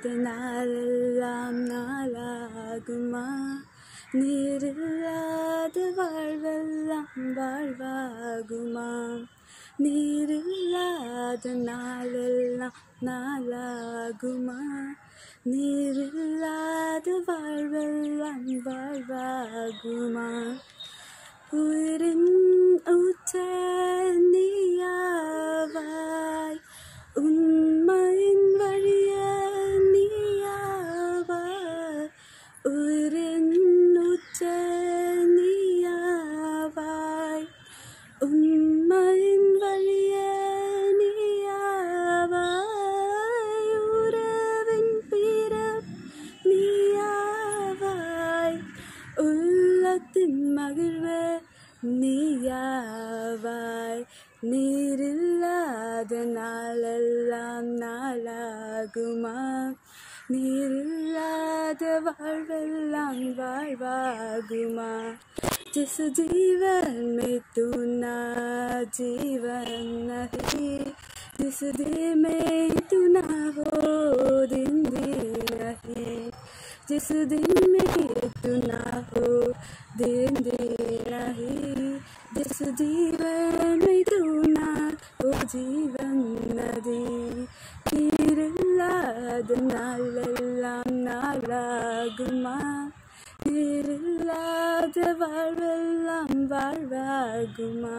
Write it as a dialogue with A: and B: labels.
A: நீரில்லாத நாளெல்லாம் நாளாகுமா? நீரில்லாத வாழ்வெல்லாம் வாழ்வாகுமா? நீரில்லாத நாளெல்லாம் நாளாகுமா? நீரில்லாத வாழ்வெல்லாம் வாழ்வாகுமா? உயிரின் ஊற்ற மகிழ்வே நீயாவாய் நீரில்லாத நாளெல்லாம் நாளாகுமா நீரில்லாத வாழ்வெல்லாம் வாழ்வாகுமா जिस जीवन में तू ना जीवन नहीं जिस दिल में तू ना हो दिन दिन नहीं जिस दिन में तू ना हो दिन तेरा ही जिस जीवन में तू ना वो जीवन வாழ்வெல்லாம் வாழ்வாகுமா